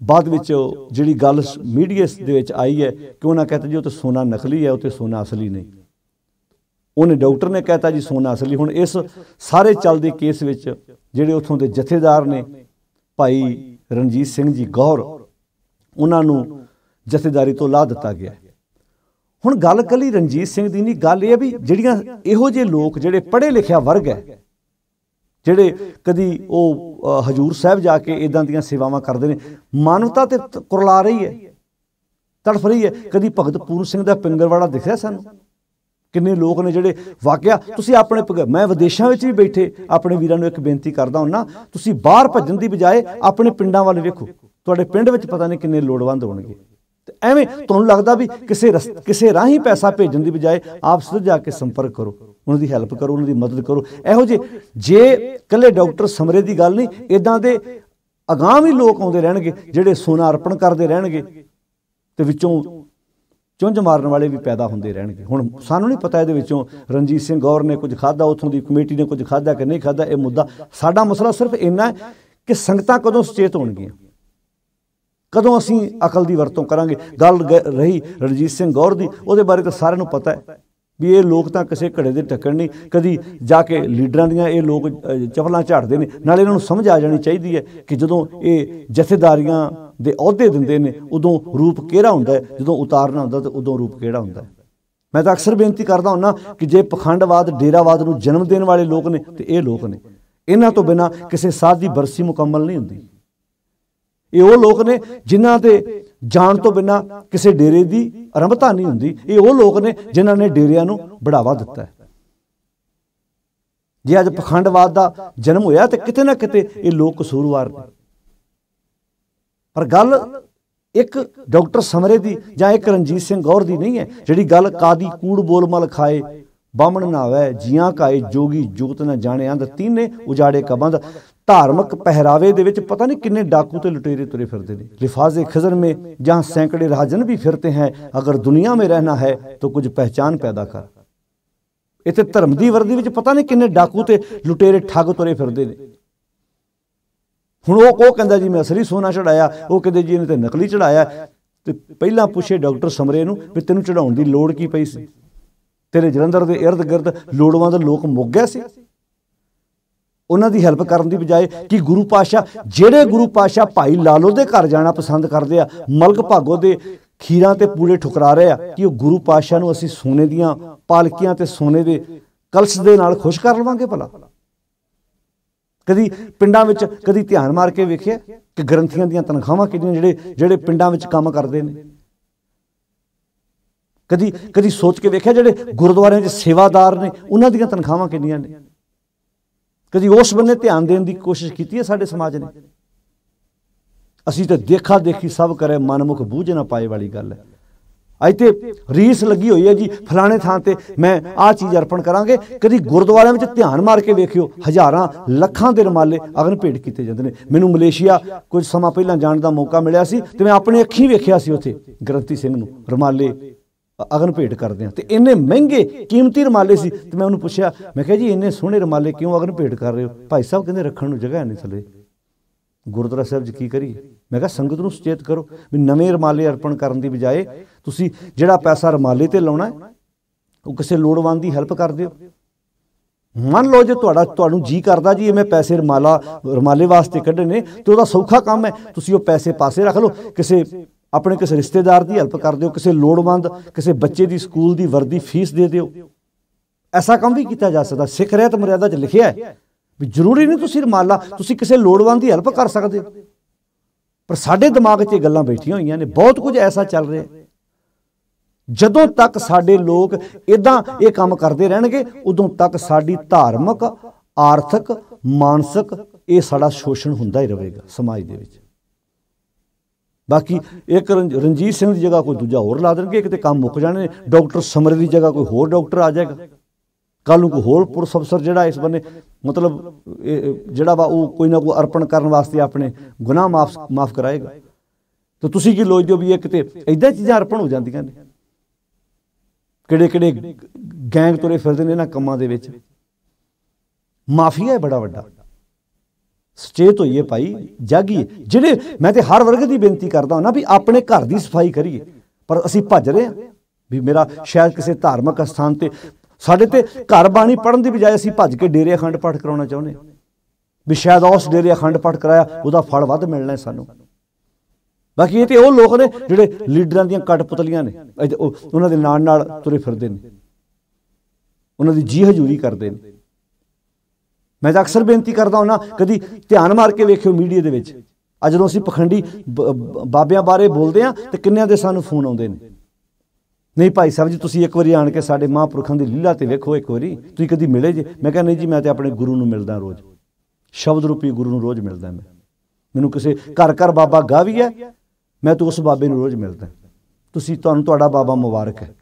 ਬਾਅਦ ਵਿੱਚ ਜਿਹੜੀ ਗੱਲ ਮੀਡੀਆ ਦੇ ਵਿੱਚ ਆਈ ਹੈ ਕਿ ਉਹਨਾਂ ਕਹਿੰਦੇ ਜੀ, ਉਹ ਤਾਂ ਸੋਨਾ ਨਕਲੀ ਹੈ, ਉਹ ਤੇ ਸੋਨਾ ਅਸਲੀ ਨਹੀਂ। ਉਹਨੇ ਡਾਕਟਰ ਨੇ ਕਹਿਤਾ ਜੀ, ਸੋਨਾ ਅਸਲੀ। ਹੁਣ ਇਸ ਸਾਰੇ ਚੱਲਦੇ ਕੇਸ ਵਿੱਚ ਜਿਹੜੇ ਉਥੋਂ ਦੇ ਜਥੇਦਾਰ ਨੇ, ਭਾਈ ਰਣਜੀਤ ਸਿੰਘ ਜੀ ਗੌਰ, ਉਹਨਾਂ ਨੂੰ ਜਥੇਦਾਰੀ ਤੋਂ ਲਾ ਦਿੱਤਾ ਗਿਆ। ਹੁਣ ਗੱਲ ਕੱਲੀ ਰਣਜੀਤ ਸਿੰਘ ਦੀ ਨਹੀਂ, ਗੱਲ ਇਹ ਹੈ ਵੀ ਜਿਹੜੀਆਂ ਇਹੋ ਜਿਹੇ ਲੋਕ ਜਿਹੜੇ ਪੜ੍ਹੇ ਲਿਖਿਆ ਵਰਗ ਹੈ, ਜਿਹੜੇ ਕਦੀ ਉਹ ਹਜੂਰ ਸਾਹਿਬ ਜਾ ਕੇ ਇਦਾਂ ਦੀਆਂ ਸੇਵਾਵਾਂ ਕਰਦੇ ਨੇ, ਮਾਨਵਤਾ ਤੇ ਕੁਰਲਾ ਰਹੀ ਹੈ, ਤੜਫ ਰਹੀ ਹੈ। ਕਦੀ ਭਗਤ ਪੂਰਨ ਸਿੰਘ ਦਾ ਪਿੰਗਰਵਾੜਾ ਦਿਖਿਆ ਸਾਨੂੰ? ਕਿੰਨੇ ਲੋਕ ਨੇ ਜਿਹੜੇ, ਵਾਕਿਆ ਤੁਸੀਂ ਆਪਣੇ ਮੈਂ ਵਿਦੇਸ਼ਾਂ ਵਿੱਚ ਵੀ ਬੈਠੇ, ਆਪਣੇ ਵੀਰਾਂ ਨੂੰ ਇੱਕ ਬੇਨਤੀ ਕਰਦਾ ਹੁੰਨਾ, ਤੁਸੀਂ ਬਾਹਰ ਭੱਜਣ ਦੀ ਬਜਾਏ ਆਪਣੇ ਪਿੰਡਾਂ ਵੱਲ ਵੇਖੋ। ਤੁਹਾਡੇ ਪਿੰਡ ਵਿੱਚ ਪਤਾ ਨਹੀਂ ਕਿੰਨੇ ਲੋੜਵੰਦ ਹੋਣਗੇ। ਐਵੇਂ ਤੁਹਾਨੂੰ ਲੱਗਦਾ ਵੀ ਕਿਸੇ ਕਿਸੇ ਰਾਹੀਂ ਪੈਸਾ ਭੇਜਣ ਦੀ ਬਜਾਏ ਆਪ ਸਿੱਧ ਜਾ ਕੇ ਸੰਪਰਕ ਕਰੋ, ਉਹਨਾਂ ਦੀ ਹੈਲਪ ਕਰੋ, ਉਹਨਾਂ ਦੀ ਮਦਦ ਕਰੋ। ਇਹੋ ਜੇ ਜੇ ਕੱਲੇ ਡਾਕਟਰ ਸਮਰੇ ਦੀ ਗੱਲ ਨਹੀਂ ਇਦਾਂ ਦੇ ਅਗਾਮ ਵੀ ਲੋਕ ਆਉਂਦੇ ਰਹਿਣਗੇ, ਜਿਹੜੇ ਸੋਨਾ ਅਰਪਣ ਕਰਦੇ ਰਹਿਣਗੇ ਤੇ ਵਿੱਚੋਂ ਚੁੰਝ ਮਾਰਨ ਵਾਲੇ ਵੀ ਪੈਦਾ ਹੁੰਦੇ ਰਹਿਣਗੇ। ਹੁਣ ਸਾਨੂੰ ਨਹੀਂ ਪਤਾ ਇਹਦੇ ਵਿੱਚੋਂ ਰਣਜੀਤ ਸਿੰਘ ਗੌਰ ਨੇ ਕੁਝ ਖਾਦਾ ਉਥੋਂ ਦੀ ਕਮੇਟੀ ਨੇ ਕੁਝ ਖਾਦਾ ਕਿ ਨਹੀਂ ਖਾਦਾ ਇਹ ਮੁੱਦਾ, ਸਾਡਾ ਮਸਲਾ ਸਿਰਫ ਇੰਨਾ ਹੈ ਕਿ ਸੰਗਤਾਂ ਕਦੋਂ ਸੁਚੇਤ ਹੋਣਗੀਆਂ? ਕਦੋਂ ਅਸੀਂ ਅਕਲ ਦੀ ਵਰਤੋਂ ਕਰਾਂਗੇ? ਗੱਲ ਰਹੀ ਰਣਜੀਤ ਸਿੰਘ ਗੌਰ ਦੀ, ਉਹਦੇ ਬਾਰੇ ਤਾਂ ਸਾਰਿਆਂ ਨੂੰ ਪਤਾ ਹੈ ਵੀ ਇਹ ਲੋਕ ਤਾਂ ਕਿਸੇ ਘੜੇ ਦੇ ਟੱਕਣ ਨਹੀਂ, ਕਦੀ ਜਾ ਕੇ ਲੀਡਰਾਂ ਦੀਆਂ ਇਹ ਲੋਕ ਚਪਲਾਂ ਝਾੜਦੇ ਨੇ, ਨਾਲ ਇਹਨਾਂ ਨੂੰ ਸਮਝ ਆ ਜਾਣੀ ਚਾਹੀਦੀ ਹੈ ਕਿ ਜਦੋਂ ਇਹ ਜਥੇਦਾਰੀਆਂ ਦੇ ਅਹੁਦੇ ਦਿੰਦੇ ਨੇ, ਉਦੋਂ ਰੂਪ ਕਿਹੜਾ ਹੁੰਦਾ ਹੈ? ਜਦੋਂ ਉਤਾਰਨਾ ਹੁੰਦਾ ਤਾਂ ਉਦੋਂ ਰੂਪ ਕਿਹੜਾ ਹੁੰਦਾ ਹੈ? ਮੈਂ ਤਾਂ ਅਕਸਰ ਬੇਨਤੀ ਕਰਦਾ ਹੁੰਨਾ ਕਿ ਜੇ ਪਖੰਡਵਾਦ, ਡੇਰਾਵਾਦ ਨੂੰ ਜਨਮ ਦੇਣ ਵਾਲੇ ਲੋਕ ਨੇ, ਤੇ ਇਹ ਲੋਕ ਨੇ। ਇਹਨਾਂ ਤੋਂ ਬਿਨਾ ਕਿਸੇ ਸਾਧ ਦੀ ਬਰਸੀ ਮੁਕੰਮਲ ਨਹੀਂ ਹੁੰਦੀ। ਇਹ ਉਹ ਲੋਕ ਨੇ ਜਿਨ੍ਹਾਂ ਦੇ ਜਾਣ ਤੋਂ ਬਿਨਾ ਕਿਸੇ ਡੇਰੇ ਦੀ ਆਰੰਭਤਾ ਨਹੀਂ ਹੁੰਦੀ। ਇਹ ਉਹ ਲੋਕ ਨੇ ਜਿਨ੍ਹਾਂ ਨੇ ਡੇਰਿਆਂ ਨੂੰ ਬੜਾਵਾ ਦਿੱਤਾ ਹੈ। ਜੇ ਅੱਜ ਪਖੰਡਵਾਦ ਦਾ ਜਨਮ ਹੋਇਆ ਤੇ ਕਿਤੇ ਨਾ ਕਿਤੇ ਇਹ ਲੋਕ ਕਸੂਰਵਾਰ ਨੇ। ਪਰ ਗੱਲ ਇੱਕ ਡਾਕਟਰ ਸਮਰੇ ਦੀ ਜਾਂ ਇੱਕ ਰਣਜੀਤ ਸਿੰਘ ਗੌਰ ਦੀ ਨਹੀਂ ਹੈ। ਜਿਹੜੀ ਗੱਲ ਕਾਦੀ ਕੂੜ ਬੋਲ ਮਲ ਖਾਏ ਬਾਮਣ ਨਾਵੇ ਜੀਆਂ ਕਾਏ, ਜੋਗੀ ਜੁਗਤ ਨਾ ਜਾਣੇ ਅੰਦ ਤੀਨੇ ਉਜਾੜੇ ਕਬੰਦ ਧਾਰਮਿਕ ਪਹਿਰਾਵੇ ਦੇ ਵਿੱਚ ਪਤਾ ਨਹੀਂ ਕਿੰਨੇ ਡਾਕੂ ਤੇ ਲੁਟੇਰੇ ਤੁਰੇ ਫਿਰਦੇ ਨੇ। ਲਿਫਾਜ਼ੇ ਖਜ਼ਰ ਮੇ ਜਹਾਂ ਸੈਂਕੜੇ ਰਾਜਨ ਵੀ ਫਿਰਤੇ ਹੈ। ਅਗਰ ਦੁਨੀਆ ਮੇ ਰਹਿਣਾ ਹੈ ਤਾਂ ਕੁਝ ਪਹਿਚਾਨ ਪੈਦਾ ਕਰ। ਇੱਥੇ ਧਰਮ ਦੀ ਵਰਦੀ ਵਿੱਚ ਪਤਾ ਨਹੀਂ ਕਿੰਨੇ ਡਾਕੂ ਤੇ ਲੁਟੇਰੇ ਠੱਗ ਤੁਰੇ ਫਿਰਦੇ ਨੇ। ਹੁਣ ਉਹ ਉਹ ਕਹਿੰਦਾ ਜੀ, ਮੈਂ ਅਸਲੀ ਸੋਨਾ ਚੜਾਇਆ, ਉਹ ਕਹਿੰਦੇ ਜੀ, ਇਹਨੇ ਤੇ ਨਕਲੀ ਚੜਾਇਆ। ਤੇ ਪਹਿਲਾਂ ਪੁੱਛੇ ਡਾਕਟਰ ਸਮਰੇ ਨੂੰ ਵੀ ਤੈਨੂੰ ਚੜਾਉਣ ਦੀ ਲੋੜ ਕੀ ਪਈ ਸੀ? ਤੇਰੇ ਜਲੰਧਰ ਦੇ ird-gird ਲੋੜਵੰਦ ਲੋਕ ਮੁੱਕ ਗਏ ਸੀ। ਉਹਨਾਂ ਦੀ ਹੈਲਪ ਕਰਨ ਦੀ ਬਜਾਏ ਕਿ ਗੁਰੂ ਪਾਤਸ਼ਾਹ ਜਿਹੜੇ ਗੁਰੂ ਪਾਤਸ਼ਾਹ ਭਾਈ ਲਾਲੋ ਦੇ ਘਰ ਜਾਣਾ ਪਸੰਦ ਕਰਦੇ ਆ, ਮਲਕ ਭਾਗੋ ਦੇ ਖੀਰਾਂ ਤੇ ਪੂਰੇ ਠੁਕਰਾ ਰਹੇ ਆ ਕਿ ਉਹ ਗੁਰੂ ਪਾਤਸ਼ਾਹ ਨੂੰ ਅਸੀਂ ਸੋਨੇ ਦੀਆਂ ਪਾਲਕੀਆਂ ਤੇ ਸੋਨੇ ਦੇ ਕਲਸ਼ ਦੇ ਨਾਲ ਖੁਸ਼ ਕਰ ਲਵਾਂਗੇ ਭਲਾ। ਕਦੀ ਪਿੰਡਾਂ ਵਿੱਚ ਕਦੀ ਧਿਆਨ ਮਾਰ ਕੇ ਵੇਖਿਆ ਕਿ ਗ੍ਰੰਥੀਆਂ ਦੀਆਂ ਤਨਖਾਹਾਂ ਕਿੰਨੀਆਂ ਜਿਹੜੇ ਜਿਹੜੇ ਪਿੰਡਾਂ ਵਿੱਚ ਕੰਮ ਕਰਦੇ ਨੇ? ਕਦੀ ਕਦੀ ਸੋਚ ਕੇ ਵੇਖਿਆ ਜਿਹੜੇ ਗੁਰਦੁਆਰਿਆਂ 'ਚ ਸੇਵਾਦਾਰ ਨੇ, ਉਹਨਾਂ ਦੀਆਂ ਤਨਖਾਹਾਂ ਕਿੰਨੀਆਂ ਨੇ? ਕਦੀ ਉਸ ਬੰਨੇ ਧਿਆਨ ਦੇਣ ਦੀ ਕੋਸ਼ਿਸ਼ ਕੀਤੀ ਹੈ ਸਾਡੇ ਸਮਾਜ ਨੇ? ਅਸੀਂ ਤਾਂ ਦੇਖਾ ਦੇਖੀ ਸਭ ਕਰੇ ਮਨਮੁਖ ਬੂਝ ਨਾ ਪਾਏ ਵਾਲੀ ਗੱਲ ਹੈ। ਅੱਜ ਤੇ ਰੀਸ ਲੱਗੀ ਹੋਈ ਹੈ ਜੀ, ਫਲਾਣੇ ਥਾਂ ਤੇ ਮੈਂ ਆਹ ਚੀਜ਼ ਅਰਪਣ ਕਰਾਂਗੇ। ਕਦੀ ਗੁਰਦੁਆਰਿਆਂ ਵਿੱਚ ਧਿਆਨ ਮਾਰ ਕੇ ਵੇਖਿਓ, ਹਜ਼ਾਰਾਂ, ਲੱਖਾਂ ਦੇ ਰਮਾਲੇ ਅਗਨ ਭੇਟ ਕੀਤੇ ਜਾਂਦੇ ਨੇ। ਮੈਨੂੰ ਮਲੇਸ਼ੀਆ ਕੁਝ ਸਮਾਂ ਪਹਿਲਾਂ ਜਾਣ ਦਾ ਮੌਕਾ ਮਿਲਿਆ ਸੀ ਤੇ ਮੈਂ ਆਪਣੀ ਅੱਖੀਂ ਵੇਖਿਆ ਸੀ ਉੱਥੇ। ਗ੍ਰੰਥੀ ਸਿੰਘ ਨੂੰ ਰਮਾਲੇ ਅਗਨ ਭੇਟ ਕਰਦੇ ਆ ਤੇ ਇੰਨੇ ਮਹਿੰਗੇ ਕੀਮਤੀ ਰਮਾਲੇ ਸੀ, ਤੇ ਮੈਂ ਉਹਨੂੰ ਪੁੱਛਿਆ, ਮੈਂ ਕਿਹਾ ਜੀ, ਇੰਨੇ ਸੋਹਣੇ ਰਮਾਲੇ ਕਿਉਂ ਅਗਨ ਭੇਟ ਕਰ ਰਹੇ ਹੋ? ਭਾਈ ਸਾਹਿਬ ਕਹਿੰਦੇ ਰੱਖਣ ਨੂੰ ਜਗ੍ਹਾ ਨਹੀਂ ਥੱਲੇ। ਗੁਰਦੁਆਰਾ ਸਾਹਿਬ ਜੀ ਕੀ ਕਰੀਏ? ਮੈਂ ਕਿਹਾ, ਸੰਗਤ ਨੂੰ ਸੁਚੇਤ ਕਰੋ ਵੀ ਨਵੇਂ ਰਮਾਲੇ ਅਰਪਣ ਕਰਨ ਦੀ ਬਜਾਏ ਤੁਸੀਂ ਜਿਹੜਾ ਪੈਸਾ ਰਮਾਲੇ ਤੇ ਲਾਉਣਾ ਉਹ ਕਿਸੇ ਲੋੜਵੰਦ ਦੀ ਹੈਲਪ ਕਰ ਦਿਓ। ਮੰਨ ਲਓ ਜੇ ਤੁਹਾਡਾ, ਤੁਹਾਨੂੰ ਜੀ ਕਰਦਾ ਜੀ, ਇਹ ਮੈਂ ਪੈਸੇ ਰਮਾਲਾ, ਰਮਾਲੇ ਵਾਸਤੇ ਕੱਢਣੇ ਨੇ ਤੇ ਉਹਦਾ ਸੌਖਾ ਕੰਮ ਹੈ, ਤੁਸੀਂ ਉਹ ਪੈਸੇ ਪਾਸੇ ਰੱਖ ਲਓ, ਕਿਸੇ ਆਪਣੇ ਕਿਸੇ ਰਿਸ਼ਤੇਦਾਰ ਦੀ ਹੈਲਪ ਕਰ ਦਿਓ, ਕਿਸੇ ਲੋੜਵੰਦ, ਕਿਸੇ ਬੱਚੇ ਦੀ ਸਕੂਲ ਦੀ ਵਰਦੀ, ਫੀਸ ਦੇ ਦਿਓ। ਐਸਾ ਕੰਮ ਵੀ ਕੀਤਾ ਜਾ ਸਕਦਾ। ਸਿੱਖ ਰਹਿਤ ਮਰਿਆਦਾ 'ਚ ਲਿਖਿਆ ਹੈ ਵੀ ਜ਼ਰੂਰੀ ਨਹੀਂ ਤੁਸੀਂ ਰਮਾਲਾ ਤੁਸੀਂ ਕਿਸੇ ਲੋੜਵੰਦ ਦੀ ਹੈਲਪ ਕਰ ਸਕਦੇ ਹੋ। ਪਰ ਸਾਡੇ ਦਿਮਾਗ 'ਚ ਇਹ ਗੱਲਾਂ ਬੈਠੀਆਂ ਹੋਈਆਂ ਨੇ। ਬਹੁਤ ਕੁਝ ਐਸਾ ਚੱਲ ਰਿਹਾ ਜਦੋਂ ਤੱਕ ਸਾਡੇ ਲੋਕ ਇਦਾਂ ਇਹ ਕੰਮ ਕਰਦੇ ਰਹਿਣਗੇ, ਉਦੋਂ ਤੱਕ ਸਾਡੀ ਧਾਰਮਿਕ, ਆਰਥਿਕ, ਮਾਨਸਿਕ ਇਹ ਸਾਡਾ ਸ਼ੋਸ਼ਣ ਹੁੰਦਾ ਹੀ ਰਹੇਗਾ ਸਮਾਜ ਦੇ ਵਿੱਚ। ਬਾਕੀ ਇੱਕ ਰਣਜੀਤ ਸਿੰਘ ਦੀ ਜਗ੍ਹਾ ਕੋਈ ਦੂਜਾ ਹੋਰ ਲਾ ਦੇਣਗੇ ਕਿਤੇ ਕੰਮ ਮੁੱਕ ਜਾਣੇ, ਡਾਕਟਰ ਸਮਰ ਦੀ ਜਗ੍ਹਾ ਕੋਈ ਹੋਰ ਡਾਕਟਰ ਆ ਜਾਏਗਾ। ਕੱਲ ਨੂੰ ਕੋਈ ਹੋਰ ਪੁਲਿਸ ਅਫਸਰ ਜਿਹੜਾ ਇਸ ਬੰਨੇ, ਮਤਲਬ ਜਿਹੜਾ ਵਾ ਉਹ ਕੋਈ ਨਾ ਕੋਈ ਅਰਪਣ ਕਰਨ ਵਾਸਤੇ ਆਪਣੇ ਗੁਨਾਹ ਮਾਫ ਮਾਫ ਕਰਾਏਗਾ। ਤੇ ਤੁਸੀਂ ਕੀ ਲੋਚਦੇ ਹੋ ਵੀ ਇਹ ਕਿਤੇ ਐਦਾਂ ਚੀਜ਼ਾਂ ਅਰਪਣ ਹੋ ਜਾਂਦੀਆਂ ਨੇ? ਕਿਹੜੇ ਕਿਹੜੇ ਗੈਂਗ ਤੁਰੇ ਫਿਰਦੇ ਨੇ ਇਹਨਾਂ ਕੰਮਾਂ ਦੇ ਵਿੱਚ? ਮਾਫੀਆ ਹੈ ਬੜਾ ਵੱਡਾ। ਸਚੇਤ ਹੋਈਏ ਭਾਈ, ਜਾਗੀਏ। ਜਿਹੜੇ ਮੈਂ ਤੇ ਹਰ ਵਰਗ ਦੀ ਬੇਨਤੀ ਕਰਦਾ ਹਾਂ ਨਾ ਵੀ ਆਪਣੇ ਘਰ ਦੀ ਸਫ਼ਾਈ ਕਰੀਏ। ਪਰ ਅਸੀਂ ਭੱਜ ਰਹੇ ਹਾਂ ਵੀ ਮੇਰਾ ਸ਼ਾਇਦ ਕਿਸੇ ਧਾਰਮਿਕ ਸਥਾਨ ਤੇ ਸਾਡੇ ਤੇ ਘਰ ਬਾਣੀ ਪੜਨ ਦੀ ਬਜਾਏ ਅਸੀਂ ਭੱਜ ਕੇ ਡੇਰੇ ਅਖੰਡ ਪਾਠ ਕਰਾਉਣਾ ਚਾਹੁੰਦੇ ਵੀ ਸ਼ਾਇਦ ਉਸ ਡੇਰੇ ਅਖੰਡ ਪਾਠ ਕਰਾਇਆ, ਉਹਦਾ ਫਲ ਵੱਧ ਮਿਲਣਾ ਸਾਨੂੰ। ਬਾਕੀ ਇਹ ਤੇ ਉਹ ਲੋਕ ਨੇ ਜਿਹੜੇ ਲੀਡਰਾਂ ਦੀਆਂ ਕਟਪੁਤਲੀਆਂ ਨੇ। ਉਹਨਾਂ ਦੇ ਨਾਲ ਨਾਲ ਤੁਰੇ ਫਿਰਦੇ ਨੇ। ਉਹਨਾਂ ਦੀ ਜੀ ਹਜ਼ੂਰੀ ਕਰਦੇ ਨੇ। ਮੈਂ ਤਾਂ ਅਕਸਰ ਬੇਨਤੀ ਕਰਦਾ ਹਾਂ ਕਦੀ ਧਿਆਨ ਮਾਰ ਕੇ ਵੇਖਿਓ ਮੀਡੀਆ ਦੇ ਵਿੱਚ। ਅੱਜ ਜਦੋਂ ਅਸੀਂ ਪਖੰਡੀ ਬਾਬਿਆਂ ਬਾਰੇ ਬੋਲਦੇ ਆ ਤੇ ਕਿੰਨਿਆਂ ਦੇ ਸਾਨੂੰ ਫੋਨ ਆਉਂਦੇ ਨੇ? ਨਹੀਂ ਭਾਈ ਸਾਹਿਬ ਜੀ, ਤੁਸੀਂ ਇੱਕ ਵਾਰੀ ਆਣ ਕੇ ਸਾਡੇ ਮਹਾਂਪੁਰਖਾਂ ਦੀ ਲੀਲਾ ਤੇ ਵੇਖੋ ਇੱਕ ਵਾਰੀ। ਤੁਸੀਂ ਕਦੀ ਮਿਲੇ ਜੇ? ਮੈਂ ਕਹਿੰਦਾ ਨਹੀਂ ਜੀ, ਮੈਂ ਤੇ ਆਪਣੇ ਗੁਰੂ ਨੂੰ ਮਿਲਦਾ ਰੋਜ਼। ਸ਼ਬਦ ਰੂਪੀ ਗੁਰੂ ਨੂੰ ਰੋਜ਼ ਮਿਲਦਾ ਮੈਂ। ਮੈਨੂੰ ਕਿਸੇ ਘਰ ਘਰ ਬਾਬਾ ਗਾ ਵੀ ਹੈ, ਮੈਂ ਤਾਂ ਉਸ ਬਾਬੇ ਨੂੰ ਰੋਜ਼ ਮਿਲਦਾ। ਤੁਸੀਂ, ਤੁਹਾਨੂੰ ਤੁਹਾਡਾ ਬਾਬਾ ਮੁਬਾਰਕ ਹੈ।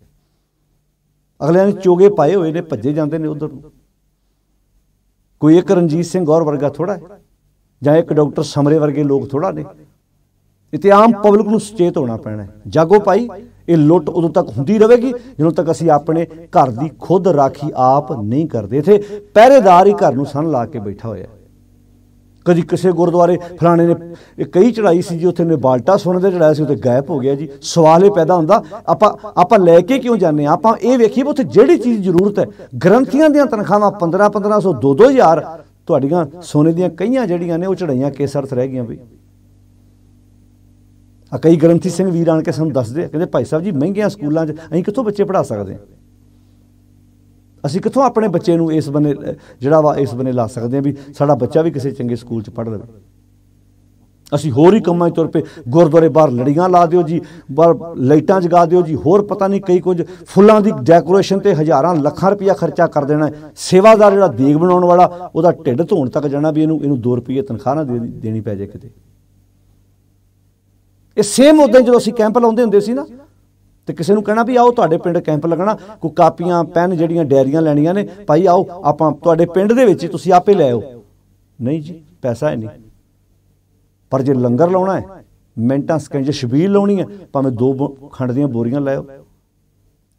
ਅਗਲਿਆਂ ਨੇ ਚੋਗੇ ਪਾਏ ਹੋਏ ਨੇ, ਭੱਜੇ ਜਾਂਦੇ ਨੇ ਉਧਰ ਨੂੰ। ਕੋਈ ਇੱਕ ਰਣਜੀਤ ਸਿੰਘ ਗੌਰ ਵਰਗਾ ਥੋੜਾ ਹੈ, ਜਾਂ ਇੱਕ ਡਾਕਟਰ ਸਮਰੇ ਵਰਗੇ ਲੋਕ ਥੋੜਾ ਨੇ। ਇਤੇ ਆਮ ਪਬਲਿਕ ਨੂੰ ਸੁਚੇਤ ਹੋਣਾ ਪੈਣਾ ਹੈ। ਜਾਗੋ ਭਾਈ ਇਹ ਲੁੱਟ ਉਦੋਂ ਤੱਕ ਹੁੰਦੀ ਰਹੇਗੀ ਜਦੋਂ ਤੱਕ ਅਸੀਂ ਆਪਣੇ ਘਰ ਦੀ ਖੁਦ ਰਾਖੀ ਆਪ ਨਹੀਂ ਕਰਦੇ। ਇਥੇ ਪਹਿਰੇਦਾਰ ਹੀ ਘਰ ਨੂੰ ਸਨ ਲਾ ਕੇ ਬੈਠਾ ਹੋਇਆ ਕਦੀ ਕਿਸੇ ਗੁਰਦੁਆਰੇ ਫਲਾਣੇ ਨੇ ਕਈ ਚੜਾਈ ਸੀ ਜੀ, ਉੱਥੇ ਨੇ ਬਾਲਟਾ ਸੋਨੇ ਦੇ ਚੜਾਇਆ ਸੀ, ਉੱਥੇ ਗਾਇਬ ਹੋ ਗਿਆ ਜੀ। ਸਵਾਲ ਇਹ ਪੈਦਾ ਹੁੰਦਾ, ਆਪਾਂ ਆਪਾਂ ਲੈ ਕੇ ਕਿਉਂ ਜਾਂਦੇ ਆ ਆਪਾਂ ਇਹ ਵੇਖੀਏ ਉੱਥੇ ਜਿਹੜੀ ਚੀਜ਼ ਜ਼ਰੂਰਤ ਹੈ, ਗ੍ਰੰਥੀਆਂ ਦੀਆਂ ਤਨਖਾਹਾਂ 15 1500 2 2000 ਤੁਹਾਡੀਆਂ ਸੋਨੇ ਦੀਆਂ ਕਈਆਂ ਜਿਹੜੀਆਂ ਨੇ ਉਹ ਚੜਾਈਆਂ ਅਰਥ ਰਹਿ ਗਈਆਂ ਬਈ? ਆ ਕਈ ਗ੍ਰੰਥੀ ਸਿੰਘ ਵੀਰ ਆਣ ਕੇ ਸਾਨੂੰ ਦੱਸਦੇ ਕਹਿੰਦੇ ਭਾਈ ਸਾਹਿਬ ਜੀ, ਮਹਿੰਗੀਆਂ ਸਕੂਲਾਂ 'ਚ ਅਸੀਂ ਕਿੱਥੋਂ ਬੱਚੇ ਪੜਾ ਸਕਦੇ ਹਾਂ? ਅਸੀਂ ਕਿੱਥੋਂ ਆਪਣੇ ਬੱਚੇ ਨੂੰ ਇਸ ਬਨੇ, ਜਿਹੜਾ ਵਾ ਇਸ ਬਨੇ ਲਾ ਸਕਦੇ ਹਾਂ ਵੀ ਸਾਡਾ ਬੱਚਾ ਵੀ ਕਿਸੇ ਚੰਗੇ ਸਕੂਲ 'ਚ ਪੜ ਲਵੇ। ਅਸੀਂ ਹੋਰ ਹੀ ਕੰਮਾਂ 'ਚ ਤੁਰ ਪਏ। ਗੁਰਦੁਆਰੇ ਬਾਹਰ ਲੜੀਆਂ ਲਾ ਦਿਓ ਜੀ, ਬਾਹਰ ਲਾਈਟਾਂ ਜਗਾ ਦਿਓ ਜੀ, ਹੋਰ ਪਤਾ ਨਹੀਂ ਕਈ ਕੁਝ। ਫੁੱਲਾਂ ਦੀ ਡੈਕੋਰੇਸ਼ਨ ਤੇ ਹਜ਼ਾਰਾਂ ਲੱਖਾਂ ਰੁਪਇਆ ਖਰਚਾ ਕਰ ਦੇਣਾ ਸੇਵਾਦਾਰ ਜਿਹੜਾ ਦੇਗ ਬਣਾਉਣ ਵਾਲਾ, ਉਹਦਾ ਢਿੱਡ ਧੋਣ ਤੱਕ ਜਾਣਾ ਵੀ ਇਹਨੂੰ ਇਹਨੂੰ 2 ਰੁਪਏ ਤਨਖਾਹ ਨਾ ਦੇਣੀ ਪੈ ਜਾਏ ਕਿਤੇ। ਇਹ ਸੇਮ ਉਦੋਂ ਜਦੋਂ ਅਸੀਂ ਕੈਂਪ ਲਾਉਂਦੇ ਹੁੰਦੇ ਸੀ ਨਾ ਤੇ ਕਿਸੇ ਨੂੰ ਕਹਿਣਾ ਵੀ ਆਓ ਤੁਹਾਡੇ ਪਿੰਡ ਕੈਂਪ ਲੱਗਣਾ, ਕੋਈ ਕਾਪੀਆਂ, ਪੈਨ ਜਿਹੜੀਆਂ ਡੈਰੀਆਂ ਲੈਣੀਆਂ ਨੇ, ਭਾਈ ਆਓ, ਆਪਾਂ ਤੁਹਾਡੇ ਪਿੰਡ ਦੇ ਵਿੱਚ ਤੁਸੀਂ ਆਪੇ ਲੈ ਆਓ। ਨਹੀਂ ਜੀ, ਪੈਸਾ ਹੈ ਨਹੀਂ। ਪਰ ਜੇ ਲੰਗਰ ਲਾਉਣਾ ਹੈ, ਮਿੰਟਾਂ, ਸਕਿੰਟ, ਜੇ ਸ਼ਬੀਲ ਲਾਉਣੀ ਹੈ, ਭਾਵੇਂ ਦੋ ਖੰਡ ਦੀਆਂ ਬੋਰੀਆਂ ਲੈ ਆਓ।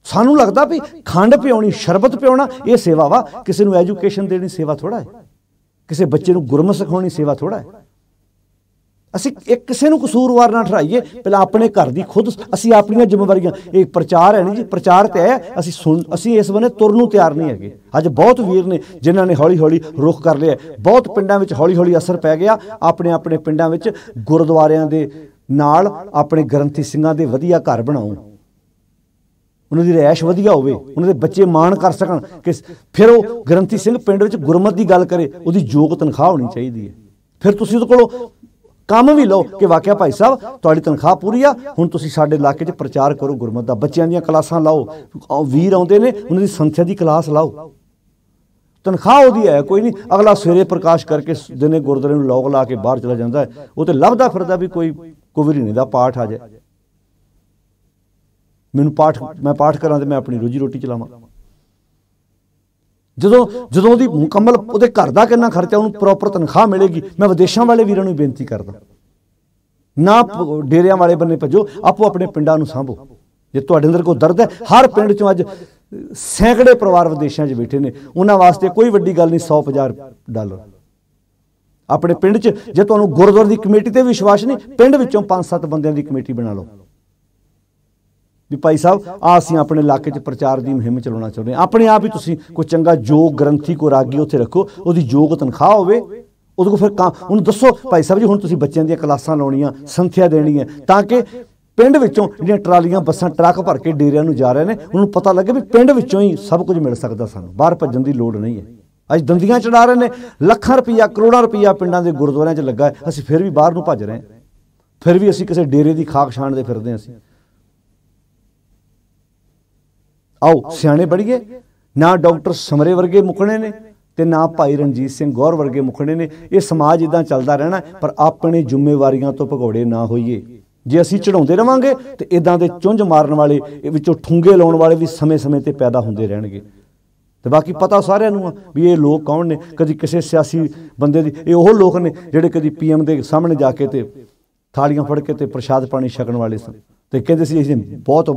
ਸਾਨੂੰ ਲੱਗਦਾ ਵੀ ਖੰਡ ਪਿਉਣੀ, ਸ਼ਰਬਤ ਪਿਉਣਾ, ਇਹ ਸੇਵਾ ਵਾ। ਕਿਸੇ ਨੂੰ ਐਜੂਕੇਸ਼ਨ ਦੇਣੀ ਸੇਵਾ ਥੋੜਾ ਹੈ। ਕਿਸੇ ਬੱਚੇ ਨੂੰ ਗੁਰਮਤ ਸਿਖਾਉਣੀ ਸੇਵਾ ਥੋੜਾ ਹੈ। ਅਸੀਂ ਇੱਕ ਕਿਸੇ ਨੂੰ ਕਸੂਰਵਾਰ ਨਾ ਠਹਿਰਾਈਏ, ਪਹਿਲਾਂ ਆਪਣੇ ਘਰ ਦੀ ਖੁਦ ਅਸੀਂ ਆਪਣੀਆਂ ਜ਼ਿੰਮੇਵਾਰੀਆਂ, ਇਹ ਪ੍ਰਚਾਰ ਹੈ ਨਹੀਂ ਜੀ, ਪ੍ਰਚਾਰ ਤੇ ਹੈ, ਅਸੀਂ ਸੁਣ, ਅਸੀਂ ਇਸ ਬਨੇ ਤੁਰਨ ਨੂੰ ਤਿਆਰ ਨਹੀਂ ਹੈਗੇ। ਅੱਜ ਬਹੁਤ ਵੀਰ ਨੇ, ਜਿਨ੍ਹਾਂ ਨੇ ਹੌਲੀ ਹੌਲੀ ਰੁਖ ਕਰ ਲਿਆ ਬਹੁਤ ਪਿੰਡਾਂ ਵਿੱਚ ਹੌਲੀ ਹੌਲੀ ਅਸਰ ਪੈ ਗਿਆ ਆਪਣੇ ਆਪਣੇ ਪਿੰਡਾਂ ਵਿੱਚ ਗੁਰਦੁਆਰਿਆਂ ਦੇ ਨਾਲ ਆਪਣੇ ਗ੍ਰੰਥੀ ਸਿੰਘਾਂ ਦੇ ਵਧੀਆ ਘਰ ਬਣਾਓ ਉਹਨਾਂ ਦੀ ਰਹਿائش ਵਧੀਆ ਹੋਵੇ, ਉਹਨਾਂ ਦੇ ਬੱਚੇ ਮਾਣ ਕਰ ਸਕਣ ਕਿ ਫਿਰ ਉਹ ਗ੍ਰੰਥੀ ਸਿੰਘ ਪਿੰਡ ਵਿੱਚ ਗੁਰਮਤ ਦੀ ਗੱਲ ਕਰੇ, ਉਹਦੀ ਯੋਗ ਤਨਖਾਹ ਹੋਣੀ ਚਾਹੀਦੀ ਹੈ। ਫਿਰ ਤੁਸੀਂ ਉਹਦੇ ਕੋਲੋਂ ਕੰਮ ਵੀ ਲਓ ਕਿ ਵਾਕਿਆ ਭਾਈ ਸਾਹਿਬ, ਤੁਹਾਡੀ ਤਨਖਾਹ ਪੂਰੀ ਆ। ਹੁਣ ਤੁਸੀਂ ਸਾਡੇ ਇਲਾਕੇ 'ਚ ਪ੍ਰਚਾਰ ਕਰੋ, ਗੁਰਮਤ ਦਾ ਬੱਚਿਆਂ ਦੀਆਂ ਕਲਾਸਾਂ ਲਾਓ। ਵੀਰ ਆਉਂਦੇ ਨੇ, ਉਹਨਾਂ ਦੀ ਸੰਥਿਆ ਦੀ ਕਲਾਸ ਲਾਓ। ਤਨਖਾਹ ਉਹਦੀ ਹੈ, ਕੋਈ ਨਹੀਂ। ਅਗਲਾ ਸਵੇਰੇ ਪ੍ਰਕਾਸ਼ ਕਰਕੇ ਦਿਨੇ ਗੁਰਦੁਆਰੇ ਨੂੰ ਲੋਕ ਲਾ ਕੇ ਬਾਹਰ ਚਲਾ ਜਾਂਦਾ ਉਹ ਤੇ ਲੱਭਦਾ ਫਿਰਦਾ ਵੀ ਕੋਈ ਕੁਵਰੀ ਨਹੀਂ ਦਾ ਪਾਠ ਆ ਜਾਏ। ਮੈਨੂੰ ਪਾਠ, ਮੈਂ ਪਾਠ ਕਰਾਂ ਤੇ ਮੈਂ ਆਪਣੀ ਰੋਜੀ ਰੋਟੀ ਚਲਾਵਾਂ। ਜਦੋਂ ਜਦੋਂ ਉਹਦੀ ਮੁਕੰਮਲ ਉਹਦੇ ਘਰ ਦਾ ਕਿੰਨਾ ਖਰਚਾ, ਉਹਨੂੰ ਪ੍ਰੋਪਰ ਤਨਖਾਹ ਮਿਲੇਗੀ, ਮੈਂ ਵਿਦੇਸ਼ਾਂ ਵਾਲੇ ਵੀਰਾਂ ਨੂੰ ਬੇਨਤੀ ਕਰਦਾ। ਨਾ ਡੇਰਿਆਂ ਵਾਲੇ ਬੰਨੇ ਭੱਜੋ, ਆਪੋ ਆਪਣੇ ਪਿੰਡਾਂ ਨੂੰ ਸਾਂਭੋ। ਜੇ ਤੁਹਾਡੇ ਅੰਦਰ ਕੋਈ ਦਰਦ ਹੈ, ਹਰ ਪਿੰਡ ਚੋਂ ਅੱਜ ਸੈਂਕੜੇ ਪਰਿਵਾਰ ਵਿਦੇਸ਼ਾਂ 'ਚ ਬੈਠੇ ਨੇ, ਉਹਨਾਂ ਵਾਸਤੇ ਕੋਈ ਵੱਡੀ ਗੱਲ ਨਹੀਂ 100 ਡਾਲਰ। ਆਪਣੇ ਪਿੰਡ 'ਚ ਜੇ ਤੁਹਾਨੂੰ ਗੁਰਦੁਆਰੇ ਦੀ ਕਮੇਟੀ ਤੇ ਵਿਸ਼ਵਾਸ ਨਹੀਂ, ਪਿੰਡ ਵਿੱਚੋਂ 5-7 ਬੰਦਿਆਂ ਦੀ ਕਮੇਟੀ ਬਣਾ ਲਓ। ਵੀ ਭਾਈ ਸਾਹਿਬ ਆ ਅਸੀਂ ਆਪਣੇ ਇਲਾਕੇ 'ਚ ਪ੍ਰਚਾਰ ਦੀ ਮੁਹਿੰਮ ਚਲਾਉਣਾ ਚਾਹੁੰਦੇ ਹਾਂ। ਆਪਣੇ ਆਪ ਹੀ ਤੁਸੀਂ ਕੋਈ ਚੰਗਾ ਯੋਗ ਗ੍ਰੰਥੀ ਕੋ ਰਾਗੀ ਉੱਥੇ ਰੱਖੋ, ਉਹਦੀ ਯੋਗ ਤਨਖਾਹ ਹੋਵੇ, ਉਹਦੇ ਕੋ ਫਿਰ ਉਹਨੂੰ ਦੱਸੋ ਭਾਈ ਸਾਹਿਬ ਜੀ, ਹੁਣ ਤੁਸੀਂ ਬੱਚਿਆਂ ਦੀਆਂ ਕਲਾਸਾਂ ਲਾਉਣੀਆਂ, ਸੰਥਿਆ ਦੇਣੀ ਹੈ ਤਾਂ ਕਿ ਪਿੰਡ ਵਿੱਚੋਂ ਜਿਹੜੀਆਂ ਟਰਾਲੀਆਂ, ਬੱਸਾਂ, ਟਰੱਕ ਭਰ ਕੇ ਡੇਰਿਆਂ ਨੂੰ ਜਾ ਰਹੇ ਨੇ, ਉਹਨੂੰ ਪਤਾ ਲੱਗੇ ਵੀ ਪਿੰਡ ਵਿੱਚੋਂ ਹੀ ਸਭ ਕੁਝ ਮਿਲ ਸਕਦਾ ਸਾਨੂੰ, ਬਾਹਰ ਭੱਜਣ ਦੀ ਲੋੜ ਨਹੀਂ ਹੈ। ਅੱਜ ਦੰਦੀਆਂ ਚੜਾ ਰਹੇ ਨੇ, ਲੱਖਾਂ ਰੁਪਈਆ, ਕਰੋੜਾਂ ਰੁਪਈਆ ਪਿੰਡਾਂ ਦੇ ਗੁਰਦੁਆਰਿਆਂ 'ਚ ਲੱਗਾ ਅਸੀਂ ਫਿਰ ਵੀ ਬਾਹਰ ਨੂੰ ਭੱਜ ਰਹੇ ਹਾਂ। ਫਿਰ ਵੀ ਅਸੀਂ ਕਿਸੇ ਡੇਰੇ ਦੀ ਖਾਕ ਛਾਣਦੇ ਫਿਰਦੇ ਹਾਂ ਅਸੀਂ। ਆਓ ਸਿਆਣੇ ਬੜੀਏ। ਨਾ ਡਾਕਟਰ ਸਮਰੇ ਵਰਗੇ ਮੁਕਣੇ ਨੇ ਤੇ ਨਾ ਭਾਈ ਰਣਜੀਤ ਸਿੰਘ ਗੌਰ ਵਰਗੇ ਮੁਕਣੇ ਨੇ। ਇਹ ਸਮਾਜ ਇਦਾਂ ਚੱਲਦਾ ਰਹਿਣਾ ਪਰ ਆਪਣੇ ਜ਼ਿੰਮੇਵਾਰੀਆਂ ਤੋਂ ਭਗੌੜੇ ਨਾ ਹੋਈਏ। ਜੇ ਅਸੀਂ ਚੜਾਉਂਦੇ ਰਵਾਂਗੇ ਤੇ ਇਦਾਂ ਦੇ ਚੁੰਝ ਮਾਰਨ ਵਾਲੇ ਵਿੱਚੋਂ ਠੁੰਗੇ ਲਾਉਣ ਵਾਲੇ ਵੀ ਸਮੇਂ-ਸਮੇਂ ਤੇ ਪੈਦਾ ਹੁੰਦੇ ਰਹਿਣਗੇ। ਤੇ ਬਾਕੀ ਪਤਾ ਸਾਰਿਆਂ ਨੂੰ ਆ ਵੀ ਇਹ ਲੋਕ ਕੌਣ ਨੇ? ਕਦੀ ਕਿਸੇ ਸਿਆਸੀ ਬੰਦੇ ਦੀ, ਇਹ ਉਹ ਲੋਕ ਨੇ ਜਿਹੜੇ ਕਦੀ ਪੀਐਮ ਦੇ ਸਾਹਮਣੇ ਜਾ ਕੇ ਤੇ ਥਾਲੀਆਂ ਫੜ ਕੇ ਤੇ ਪ੍ਰਸ਼ਾਦ ਪਾਣੀ ਛਕਣ ਵਾਲੇ ਸਨ। ਤੇ ਕਹਿੰਦੇ ਸੀ ਅਸੀਂ ਬਹੁਤ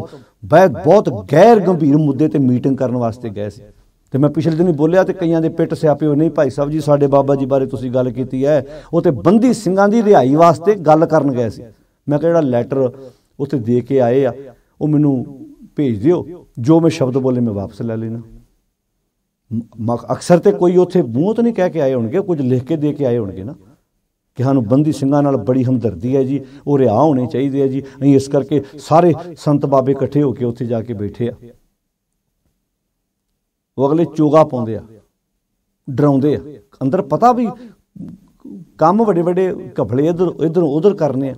ਬਹੁਤ ਗੈਰ ਗੰਭੀਰ ਮੁੱਦੇ ਤੇ ਮੀਟਿੰਗ ਕਰਨ ਵਾਸਤੇ ਗਏ ਸੀ। ਤੇ ਮੈਂ ਪਿਛਲੇ ਦਿਨ ਹੀ ਬੋਲਿਆ ਤੇ ਕਈਆਂ ਦੇ ਪਿੱਟ ਸਿਆਪੇ ਹੋ ਨਹੀਂ ਭਾਈ ਸਾਹਿਬ ਜੀ, ਸਾਡੇ ਬਾਬਾ ਜੀ ਬਾਰੇ ਤੁਸੀਂ ਗੱਲ ਕੀਤੀ ਹੈ। ਉਹ ਤੇ ਬੰਦੀ ਸਿੰਘਾਂ ਦੀ ਰਿਹਾਈ ਵਾਸਤੇ ਗੱਲ ਕਰਨ ਗਏ ਸੀ। ਮੈਂ ਕਿਹਾ ਜਿਹੜਾ ਲੈਟਰ ਉੱਥੇ ਦੇ ਕੇ ਆਏ ਆ, ਉਹ ਮੈਨੂੰ ਭੇਜ ਦਿਓ। ਜੋ ਮੈਂ ਸ਼ਬਦ ਬੋਲੇ ਮੈਂ ਵਾਪਸ ਲੈ ਲੈਣਾ ਅਕਸਰ ਤੇ ਕੋਈ ਉੱਥੇ ਮੂੰਹ ਤਾਂ ਨਹੀਂ ਕਹਿ ਕੇ ਆਏ ਹੋਣਗੇ, ਕੁਝ ਲਿਖ ਕੇ ਦੇ ਕੇ ਆਏ ਹੋਣਗੇ ਨਾ। ਕਿ ਸਾਨੂੰ ਬੰਦੀ ਸਿੰਘਾਂ ਨਾਲ ਬੜੀ ਹਮਦਰਦੀ ਹੈ ਜੀ, ਉਹ ਰਿਹਾ ਹੋਣੇ ਚਾਹੀਦੇ ਆ ਜੀ। ਅਸੀਂ ਇਸ ਕਰਕੇ ਸਾਰੇ ਸੰਤ ਬਾਬੇ ਇਕੱਠੇ ਹੋ ਕੇ ਉੱਥੇ ਜਾ ਕੇ ਬੈਠੇ ਆ। ਉਹ ਅਗਲੇ ਚੋਗਾ ਪਾਉਂਦੇ ਆ, ਡਰਾਉਂਦੇ ਆ। ਅੰਦਰ ਪਤਾ ਵੀ ਕੰਮ ਵੱਡੇ ਵੱਡੇ ਘਫਲੇ ਇਧਰ ਇਧਰ ਉਧਰ ਕਰਨੇ ਆ।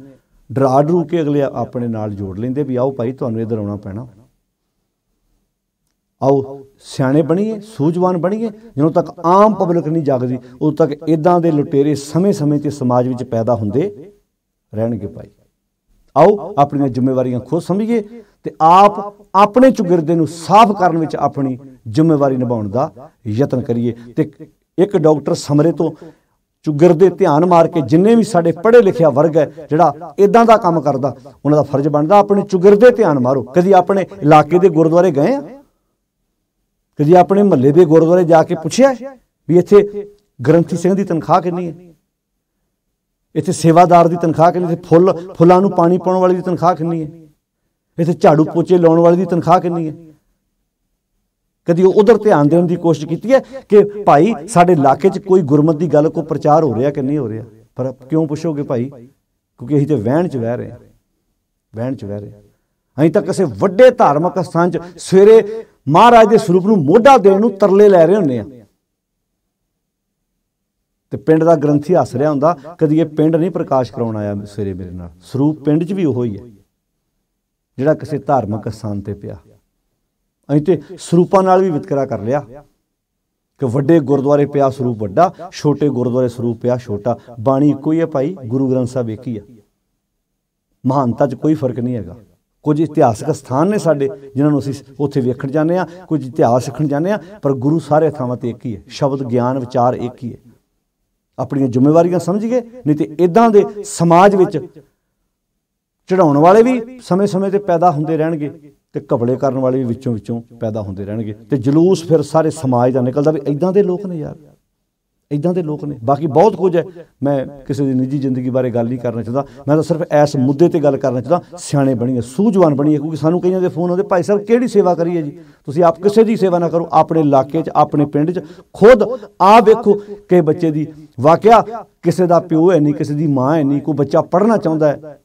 ਡਰਾ ਡਰੂ ਕੇ ਅਗਲੇ ਆਪਣੇ ਨਾਲ ਜੋੜ ਲੈਂਦੇ ਵੀ ਆਓ ਭਾਈ, ਤੁਹਾਨੂੰ ਇਧਰ ਆਉਣਾ ਪੈਣਾ। ਆਓ ਸਿਆਣੇ ਬਣੀਏ, ਸੂਝਵਾਨ ਬਣੀਏ, ਜਦੋਂ ਤੱਕ ਆਮ ਪਬਲਿਕ ਨਹੀਂ ਜਾਗਦੀ, ਉਦੋਂ ਤੱਕ ਇਦਾਂ ਦੇ ਲੁਟੇਰੇ ਸਮੇਂ-ਸਮੇਂ ਤੇ ਸਮਾਜ ਵਿੱਚ ਪੈਦਾ ਹੁੰਦੇ ਰਹਿਣਗੇ ਭਾਈ। ਆਓ ਆਪਣੀਆਂ ਜ਼ਿੰਮੇਵਾਰੀਆਂ ਖੁਦ ਸਮਝੀਏ ਤੇ ਆਪ ਆਪਣੇ ਚੁਗਿਰਦੇ ਨੂੰ ਸਾਫ਼ ਕਰਨ ਵਿੱਚ ਆਪਣੀ ਜ਼ਿੰਮੇਵਾਰੀ ਨਿਭਾਉਣ ਦਾ ਯਤਨ ਕਰੀਏ। ਤੇ ਇੱਕ ਡਾਕਟਰ ਸਮਰੇ ਤੋਂ ਚੁਗਿਰਦੇ ਧਿਆਨ ਮਾਰ ਕੇ ਜਿੰਨੇ ਵੀ ਸਾਡੇ ਪੜ੍ਹੇ ਲਿਖਿਆ ਵਰਗ ਹੈ, ਜਿਹੜਾ ਇਦਾਂ ਦਾ ਕੰਮ ਕਰਦਾ, ਉਹਨਾਂ ਦਾ ਫਰਜ਼ ਬਣਦਾ ਆਪਣੇ ਚੁਗਿਰਦੇ ਧਿਆਨ ਮਾਰੋ। ਕਦੀ ਆਪਣੇ ਇਲਾਕੇ ਦੇ ਗੁਰਦੁਆਰੇ ਗਏ ਆ? ਕਦੀ ਆਪਣੇ ਮਹੱਲੇ ਦੇ ਗੁਰਦੁਆਰੇ ਜਾ ਕੇ ਪੁੱਛਿਆ ਵੀ ਇੱਥੇ ਗ੍ਰੰਥੀ ਸਿੰਘ ਦੀ ਤਨਖਾਹ ਕਿੰਨੀ ਹੈ? ਇੱਥੇ ਸੇਵਾਦਾਰ ਦੀ ਤਨਖਾਹ ਕਿੰਨੀ ਹੈ? ਫੁੱਲ, ਫੁੱਲਾਂ ਨੂੰ ਪਾਣੀ ਪਾਉਣ ਵਾਲੀ ਦੀ ਤਨਖਾਹ ਕਿੰਨੀ ਹੈ? ਇੱਥੇ ਝਾੜੂ ਪੋਚੇ ਲਾਉਣ ਵਾਲੀ ਦੀ ਤਨਖਾਹ ਕਿੰਨੀ ਹੈ? ਕਦੀ ਉਧਰ ਧਿਆਨ ਦੇਣ ਦੀ ਕੋਸ਼ਿਸ਼ ਕੀਤੀ ਹੈ ਕਿ ਭਾਈ ਸਾਡੇ ਇਲਾਕੇ 'ਚ ਕੋਈ ਗੁਰਮਤ ਦੀ ਗੱਲ ਕੋ ਪ੍ਰਚਾਰ ਹੋ ਰਿਹਾ ਕਿ ਨਹੀਂ ਹੋ ਰਿਹਾ? ਪਰ ਕਿਉਂ ਪੁੱਛੋਗੇ ਭਾਈ? ਕਿਉਂਕਿ ਅਸੀਂ ਤੇ ਵਹਿਣ 'ਚ ਵਹਿ ਰਹੇ ਹਾਂ। ਵਹਿਣ 'ਚ ਵਹਿ ਰਹੇ ਅਸੀਂ ਤਾਂ ਕਿਸੇ ਵੱਡੇ ਧਾਰਮਿਕ ਸਥਾਨ 'ਚ ਸਵੇਰੇ ਮਹਾਰਾਜ ਦੇ ਸਰੂਪ ਨੂੰ ਮੋਢਾ ਦੇਣ ਨੂੰ ਤਰਲੇ ਲੈ ਰਹੇ ਹੁੰਨੇ ਆ। ਤੇ ਪਿੰਡ ਦਾ ਗ੍ਰੰਥੀ ਹੱਸ ਰਿਹਾ ਹੁੰਦਾ, ਕਦੀ ਇਹ ਪਿੰਡ ਨਹੀਂ ਪ੍ਰਕਾਸ਼ ਕਰਾਉਣ ਆਇਆ ਸਵੇਰੇ ਮੇਰੇ ਨਾਲ। ਸਰੂਪ ਪਿੰਡ 'ਚ ਵੀ ਉਹੋ ਹੀ ਹੈ। ਜਿਹੜਾ ਕਿਸੇ ਧਾਰਮਿਕ ਸਥਾਨ ਤੇ ਪਿਆ। ਅਸੀਂ ਤੇ ਸਰੂਪਾਂ ਨਾਲ ਵੀ ਵਿਤਕਰਾ ਕਰ ਲਿਆ। ਕਿ ਵੱਡੇ ਗੁਰਦੁਆਰੇ ਪਿਆ ਸਰੂਪ ਵੱਡਾ, ਛੋਟੇ ਗੁਰਦੁਆਰੇ ਸਰੂਪ ਪਿਆ ਛੋਟਾ। ਬਾਣੀ ਇੱਕੋ ਹੀ ਹੈ ਭਾਈ, ਗੁਰੂ ਗ੍ਰੰਥ ਸਾਹਿਬ ਇੱਕ ਹੀ ਆ। ਮਹਾਨਤਾ 'ਚ ਕੋਈ ਫ਼ਰਕ ਨਹੀਂ ਹੈਗਾ। ਕੁਝ ਇਤਿਹਾਸਕ ਸਥਾਨ ਨੇ ਸਾਡੇ ਜਿਨ੍ਹਾਂ ਨੂੰ ਅਸੀਂ ਉੱਥੇ ਵੇਖਣ ਜਾਂਦੇ ਆ ਕੁਝ ਇਤਿਹਾਸ ਸਿੱਖਣ ਜਾਂਦੇ ਆ ਪਰ ਗੁਰੂ ਸਾਰੇ ਥਾਵਾਂ ਤੇ ਇੱਕ ਹੀ ਹੈ, ਸ਼ਬਦ, ਗਿਆਨ, ਵਿਚਾਰ ਇੱਕ ਹੀ ਹੈ। ਆਪਣੀਆਂ ਜ਼ਿੰਮੇਵਾਰੀਆਂ ਸਮਝੀਏ ਨਹੀਂ ਤੇ ਇਦਾਂ ਦੇ ਸਮਾਜ ਵਿੱਚ ਚੜਾਉਣ ਵਾਲੇ ਵੀ ਸਮੇਂ-ਸਮੇਂ ਤੇ ਪੈਦਾ ਹੁੰਦੇ ਰਹਿਣਗੇ ਤੇ ਕਬਲੇ ਕਰਨ ਵਾਲੇ ਵੀ ਵਿੱਚੋਂ ਵਿੱਚੋਂ ਪੈਦਾ ਹੁੰਦੇ ਰਹਿਣਗੇ ਤੇ ਜਲੂਸ ਫਿਰ ਸਾਰੇ ਸਮਾਜ ਦਾ ਨਿਕਲਦਾ ਵੀ ਇਦਾਂ ਦੇ ਲੋਕ ਨੇ ਯਾਰ। ਇਦਾਂ ਦੇ ਲੋਕ ਨੇ। ਬਾਕੀ ਬਹੁਤ ਕੁਝ ਹੈ। ਮੈਂ ਕਿਸੇ ਦੀ ਨਿੱਜੀ ਜ਼ਿੰਦਗੀ ਬਾਰੇ ਗੱਲ ਨਹੀਂ ਕਰਨਾ ਚਾਹੁੰਦਾ। ਮੈਂ ਤਾਂ ਸਿਰਫ ਇਸ ਮੁੱਦੇ ਤੇ ਗੱਲ ਕਰਨਾ ਚਾਹੁੰਦਾ। ਸਿਆਣੇ ਬਣੀਏ, ਸੂਝਵਾਨ ਬਣੀਏ, ਕਿਉਂਕਿ ਸਾਨੂੰ ਕਈਆਂ ਦੇ ਫੋਨ ਆਉਂਦੇ, ਭਾਈ ਸਾਹਿਬ, ਕਿਹੜੀ ਸੇਵਾ ਕਰੀਏ ਜੀ? ਤੁਸੀਂ ਆਪ ਕਿਸੇ ਦੀ ਸੇਵਾ ਨਾ ਕਰੋ, ਆਪਣੇ ਇਲਾਕੇ 'ਚ, ਆਪਣੇ ਪਿੰਡ 'ਚ। ਖੁਦ ਆ ਵੇਖੋ ਕਿ ਬੱਚੇ ਦੀ ਵਾਕਿਆ ਕਿਸੇ ਦਾ ਪਿਓ ਹੈ ਨਹੀਂ, ਕਿਸੇ ਦੀ ਮਾਂ ਹੈ ਨਹੀਂ, ਕੋਈ ਬੱਚਾ ਪੜ੍ਹਨਾ ਚਾਹੁੰਦਾ ਹੈ।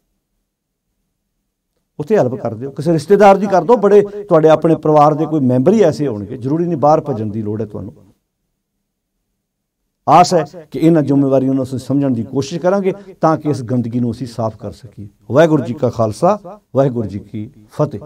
ਉੱਥੇ ਹੈਲਪ ਕਰ ਦਿਓ। ਕਿਸੇ ਰਿਸ਼ਤੇਦਾਰ ਦੀ ਕਰ ਦਿਓ। ਬੜੇ ਤੁਹਾਡੇ ਆਪਣੇ ਪਰਿਵਾਰ ਦੇ ਕੋਈ ਮੈਂਬਰ ਹੀ ਐਸੇ ਹੋਣਗੇ। ਜ਼ਰੂਰੀ ਨਹੀਂ ਬਾਹਰ ਭੱਜਣ ਦੀ ਲੋੜ ਹੈ ਤੁਹਾਨੂੰ। ਆਸ ਹੈ ਕਿ ਇਹਨਾਂ ਜ਼ਿੰਮੇਵਾਰੀਆਂ ਨੂੰ ਅਸੀਂ ਸਮਝਣ ਦੀ ਕੋਸ਼ਿਸ਼ ਕਰਾਂਗੇ ਤਾਂ ਕਿ ਇਸ ਗੰਦਗੀ ਨੂੰ ਅਸੀਂ ਸਾਫ਼ ਕਰ ਸਕੀਏ। ਵਾਹਿਗੁਰੂ ਜੀ ਕਾ ਖਾਲਸਾ, ਵਾਹਿਗੁਰੂ ਜੀ ਕੀ ਫਤਿਹ।